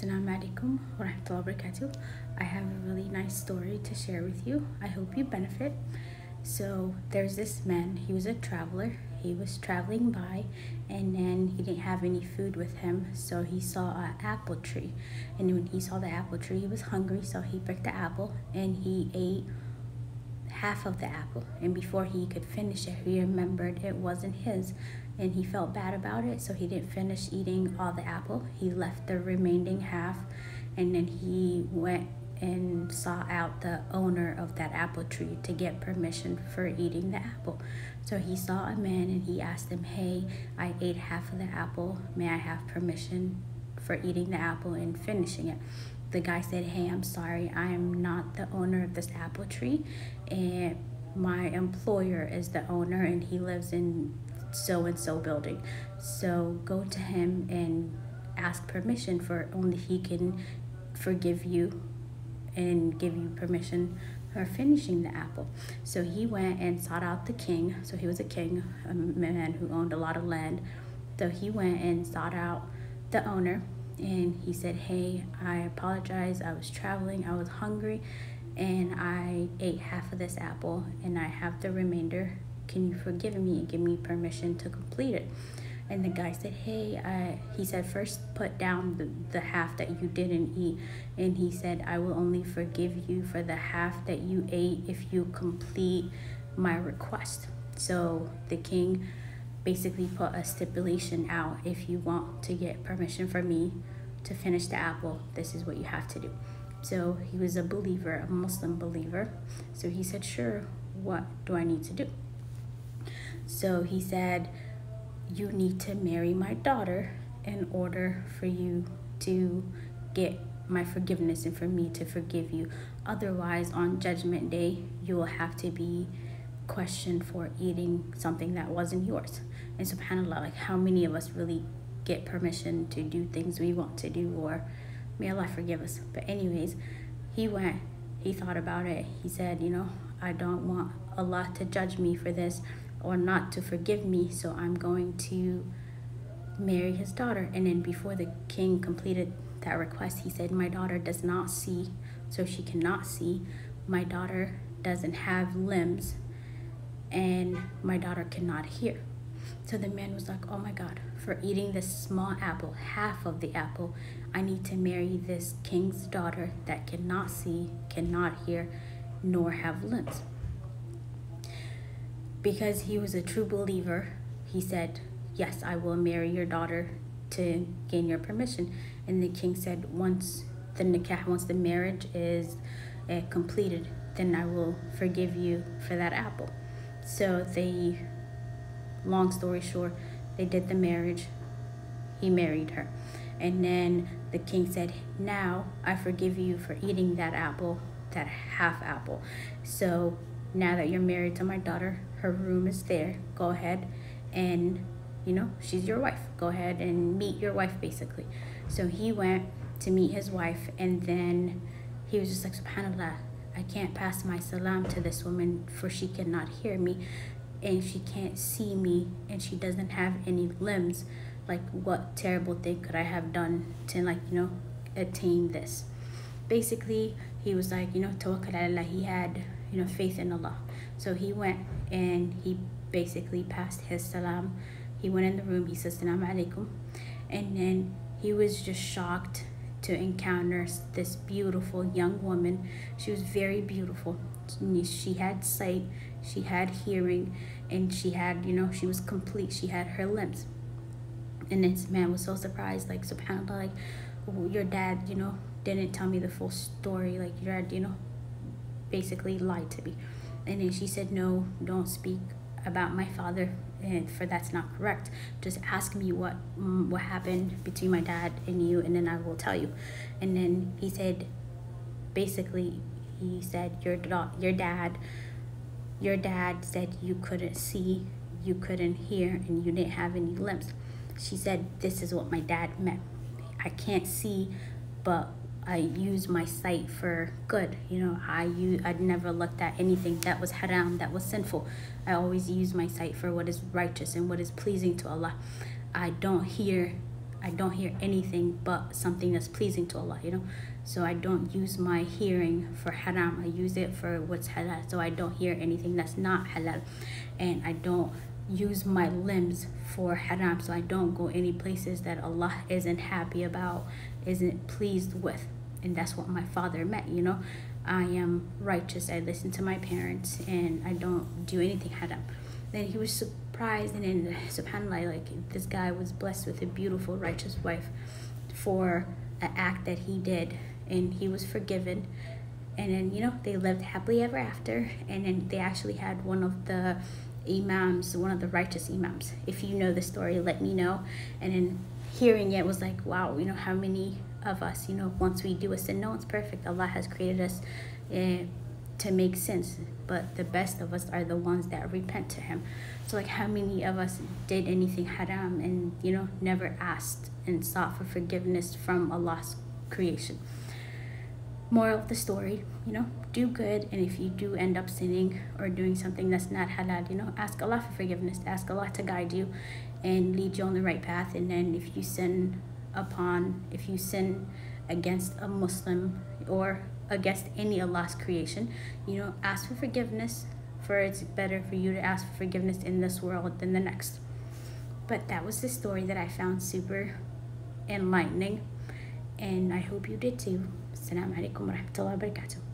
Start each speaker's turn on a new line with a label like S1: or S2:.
S1: Assalamu alaikum wa rahmatullahi wa barakatuh. I have a really nice story to share with you. I hope you benefit. So, there's this man, he was a traveler. He was traveling by and then he didn't have any food with him, so he saw an apple tree. And when he saw the apple tree, he was hungry, so he picked the apple and he ate half of the apple. And before he could finish it, he remembered it wasn't his and he felt bad about it, so he didn't finish eating all the apple. He left the remaining half and then he went and sought out the owner of that apple tree to get permission for eating the apple. So he saw a man and he asked him, Hey, I ate half of the apple. May I have permission for eating the apple and finishing it? The guy said, Hey, I'm sorry, I am not the owner of this apple tree, and my employer is the owner, and he lives in so and so building. So go to him and ask permission for only he can forgive you and give you permission for finishing the apple. So he went and sought out the king. So he was a king, a man who owned a lot of land. So he went and sought out the owner and he said, Hey, I apologize. I was traveling, I was hungry, and I ate half of this apple and I have the remainder can you forgive me and give me permission to complete it? And the guy said, Hey, I, he said, first put down the, the half that you didn't eat. And he said, I will only forgive you for the half that you ate if you complete my request. So the king basically put a stipulation out if you want to get permission from me to finish the apple, this is what you have to do. So he was a believer, a Muslim believer. So he said, Sure, what do I need to do? So he said, You need to marry my daughter in order for you to get my forgiveness and for me to forgive you. Otherwise, on Judgment Day, you will have to be questioned for eating something that wasn't yours. And subhanAllah, like how many of us really get permission to do things we want to do, or may Allah forgive us. But, anyways, he went, he thought about it. He said, You know, I don't want Allah to judge me for this or not to forgive me, so I'm going to marry his daughter. And then before the king completed that request, he said, My daughter does not see, so she cannot see. My daughter doesn't have limbs, and my daughter cannot hear. So the man was like, Oh my God, for eating this small apple, half of the apple, I need to marry this king's daughter that cannot see, cannot hear, nor have limbs because he was a true believer, he said, Yes, I will marry your daughter to gain your permission. And the king said, Once the nikah, once the marriage is uh, completed, then I will forgive you for that apple. So they, long story short, they did the marriage. He married her. And then the king said, Now I forgive you for eating that apple, that half apple. So now that you're married to my daughter, her room is there. Go ahead and, you know, she's your wife. Go ahead and meet your wife, basically. So he went to meet his wife, and then he was just like, SubhanAllah, I can't pass my salam to this woman, for she cannot hear me, and she can't see me, and she doesn't have any limbs. Like, what terrible thing could I have done to, like, you know, attain this? Basically, he was like, you know, tawakkal Allah. He had you know, faith in Allah. So he went and he basically passed his salam. He went in the room, he said, Salam alaikum. And then he was just shocked to encounter this beautiful young woman. She was very beautiful. She had sight, she had hearing, and she had, you know, she was complete. She had her limbs. And this man was so surprised, like, subhanAllah, like, oh, your dad, you know, didn't tell me the full story. Like, your dad, you know, basically lied to me. And then she said, No, don't speak about my father, and for that's not correct. Just ask me what mm, what happened between my dad and you, and then I will tell you. And then he said, basically, he said your da- your dad, your dad said you couldn't see, you couldn't hear, and you didn't have any limbs. She said, This is what my dad meant. I can't see, but I use my sight for good. You know, I use, I never looked at anything that was haram, that was sinful. I always use my sight for what is righteous and what is pleasing to Allah. I don't hear I don't hear anything but something that's pleasing to Allah, you know. So I don't use my hearing for haram. I use it for what's halal. So I don't hear anything that's not halal. And I don't use my limbs for haram. So I don't go any places that Allah isn't happy about, isn't pleased with. And that's what my father meant, you know. I am righteous. I listen to my parents and I don't do anything haram. Then he was surprised and then subhanAllah, like this guy was blessed with a beautiful, righteous wife for an act that he did and he was forgiven and then you know they lived happily ever after and then they actually had one of the imams one of the righteous imams if you know the story let me know and then hearing it was like wow you know how many of us you know once we do a sin no one's perfect. Allah has created us uh, to make sins but the best of us are the ones that repent to him. So like how many of us did anything haram and you know never asked and sought for forgiveness from allah's creation? Moral of the story you know do good and if you do end up sinning or doing something that's not halal you know ask allah for forgiveness. Ask allah to guide you and lead you on the right path and then if you sin upon if you sin against a Muslim or against any Allah's creation. You know, ask for forgiveness, for it's better for you to ask for forgiveness in this world than the next. But that was the story that I found super enlightening, and I hope you did too. Assalamu alaikum wa rahmatullahi wa barakatuh.